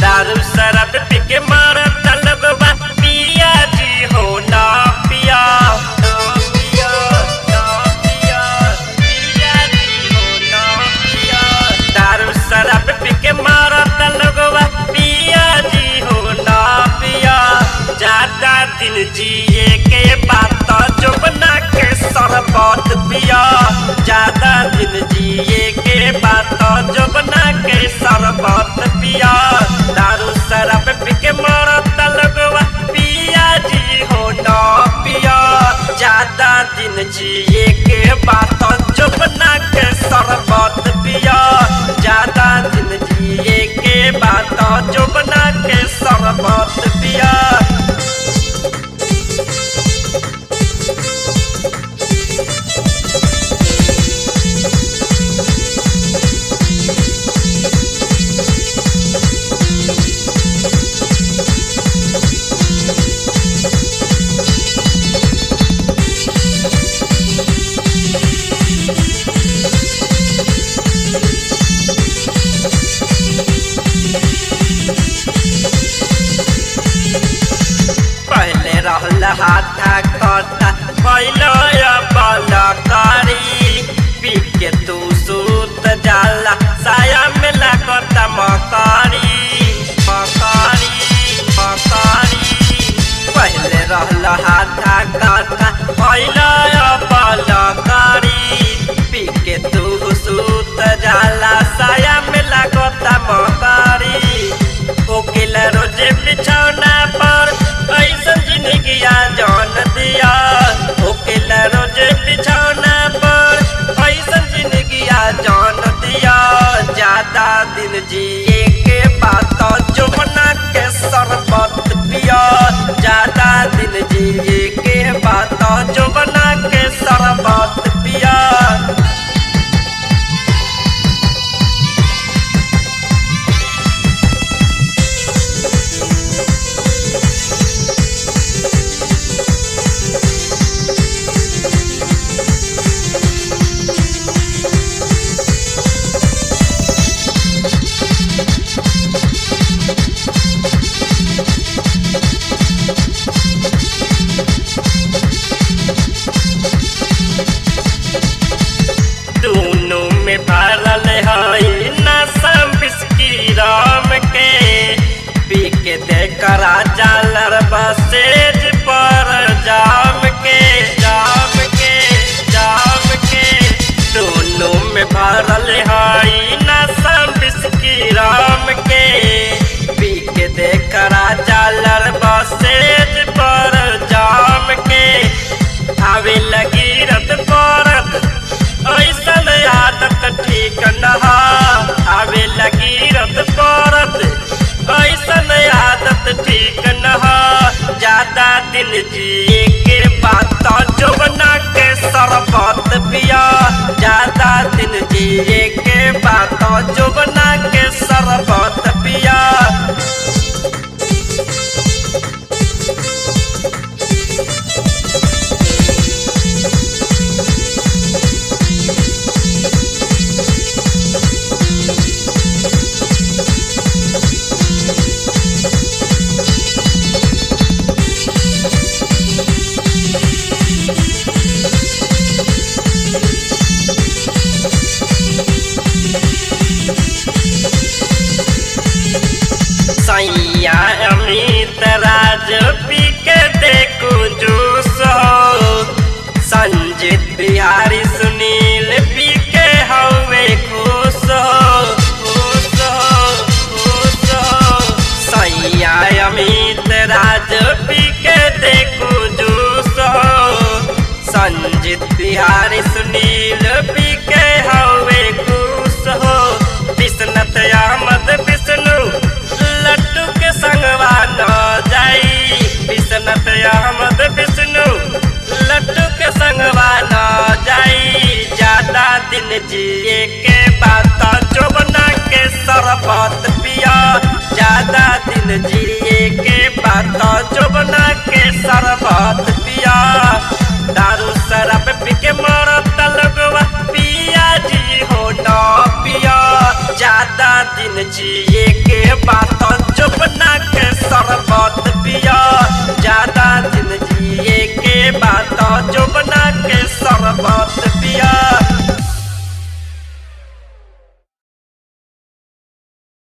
दारू शराब पी के मारा ज़्यादा दिन जिए के बात जो बना के शरबत पिया। दारू, शराब पी के मरत लगवा पिया जी हो पिया। ज़्यादा दिन जिए के बात जो बना के शरबत पिया। ज़्यादा दिन जिए के बात जो बना के शरबत पिया। हाथा कटा पहले बलकारी पी के तू सूत जाला, साया में लगता मकारी। मकारी मकारी। पहले रहल हाथा कटा पहले बलकारी ज़्यादा दिन जालर बसेज पर जाम के जाम के जाम के। दोनों में भरल है नशा बिस्की राम के। पी के देखरा जालर बसेज पर दिन जिए के बात जो बना के सरबत पिया। ज़्यादा दिन जिए के बात जो बिहारी सुनील पी के हवे खुश हो। विष्णत अहमद विष्णु लट्टू के संगवा न जाई। विष्णत अहमद विष्णु लट्टू के संगवा न जाई। ज़्यादा दिन जिए के बात जो बना के शरबत पिया। ज़्यादा दिन जिए के बात जो बना के शरबत पिया। दारू शराब जिए के बात चुप ना के शरबत पिया। ज़्यादा दिन जिए के बात चुप ना के शरबत